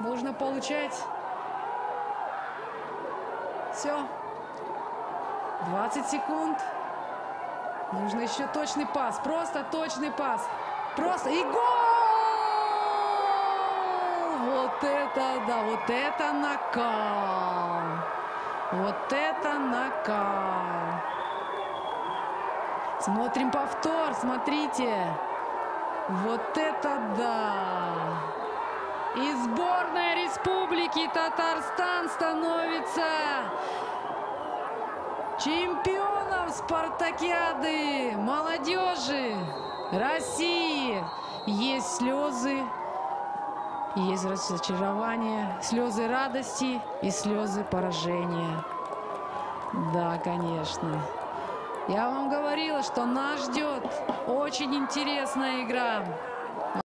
Нужно получать. Все. 20 секунд. Нужно еще точный пас. Просто точный пас. Просто и гол! Вот это, да, вот это накал. Вот это накал. Смотрим повтор, смотрите. Вот это да! И сборная Республики Татарстан становится чемпионом спартакиады молодежи России. Есть слезы, есть разочарование, слезы радости и слезы поражения. Да, конечно. Я вам говорила, что нас ждет очень интересная игра.